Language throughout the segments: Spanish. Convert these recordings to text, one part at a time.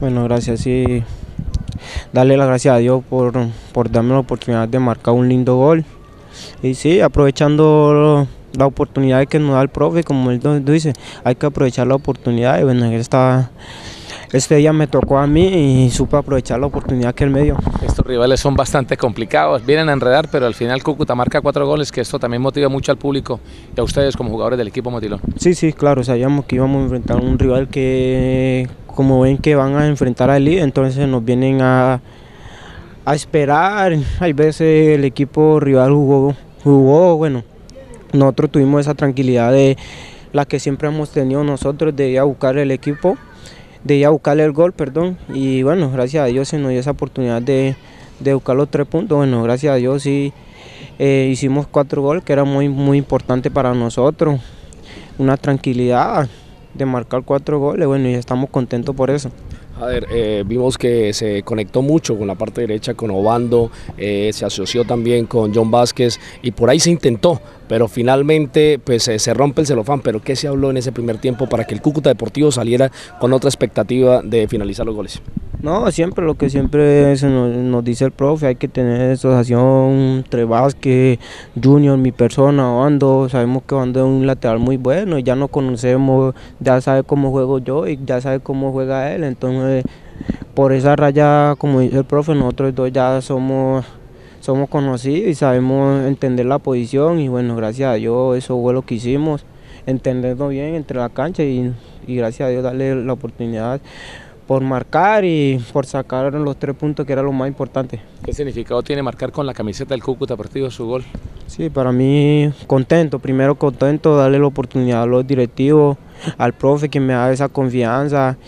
Bueno, gracias, sí. Darle las gracias a Dios por, por darme la oportunidad de marcar un lindo gol. Y sí, aprovechando la oportunidad que nos da el profe, como él dice, hay que aprovechar la oportunidad. Y bueno, esta, este día me tocó a mí y supe aprovechar la oportunidad que él me dio. Estos rivales son bastante complicados, vienen a enredar, pero al final Cúcuta marca cuatro goles, que esto también motiva mucho al público y a ustedes como jugadores del equipo Motilón. Sí, sí, claro, sabíamos que íbamos a enfrentar un rival que, como ven que van a enfrentar a Elite, entonces nos vienen a, a esperar. Hay veces el equipo rival jugó, jugó, bueno, nosotros tuvimos esa tranquilidad de la que siempre hemos tenido nosotros de ir a buscar el equipo de ir a buscarle el gol, perdón. Y bueno, gracias a Dios se nos dio esa oportunidad de, de buscar los tres puntos. Bueno, gracias a Dios sí eh, hicimos cuatro goles, que era muy, muy importante para nosotros. Una tranquilidad de marcar cuatro goles, bueno, y estamos contentos por eso. A ver, eh, vimos que se conectó mucho con la parte derecha, con Obando, eh, se asoció también con John Vázquez y por ahí se intentó, pero finalmente pues eh, se rompe el celofán. Pero ¿qué se habló en ese primer tiempo para que el Cúcuta Deportivo saliera con otra expectativa de finalizar los goles? No, siempre lo que siempre nos, nos, dice el profe, hay que tener asociación entre Vázquez, Junior, mi persona, Obando, sabemos que Obando es un lateral muy bueno, ya nos conocemos, ya sabe cómo juego yo y ya sabe cómo juega él, entonces por esa raya, como dice el profe, nosotros dos ya somos, somos conocidos y sabemos entender la posición y bueno, gracias a Dios eso fue lo que hicimos, entendernos bien entre la cancha y, y gracias a Dios darle la oportunidad por marcar y por sacar los tres puntos que era lo más importante. ¿Qué significado tiene marcar con la camiseta del Cúcuta Deportivo su gol? Sí, para mí contento, primero contento, darle la oportunidad a los directivos, al profe que me da esa confianza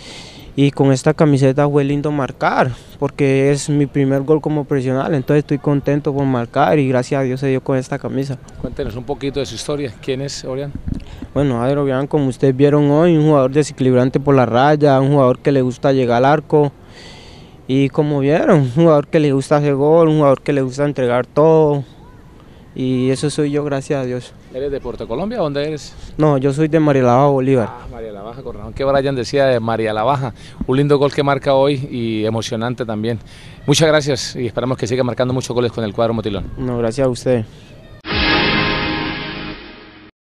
y con esta camiseta fue lindo marcar porque es mi primer gol como profesional, entonces estoy contento por marcar y gracias a Dios se dio con esta camisa. Cuéntenos un poquito de su historia, ¿quién es Orián? Bueno, Javier Orián, como ustedes vieron hoy, un jugador desequilibrante por la raya, un jugador que le gusta llegar al arco y como vieron, un jugador que le gusta hacer gol, un jugador que le gusta entregar todo y eso soy yo, gracias a Dios. ¿Eres de Puerto Colombia o dónde eres? No, yo soy de María la Baja, Bolívar. Ah, María la Baja, con razón que Brian decía de María la Baja. Un lindo gol que marca hoy y emocionante también. Muchas gracias y esperamos que siga marcando muchos goles con el cuadro Motilón. No, gracias a usted.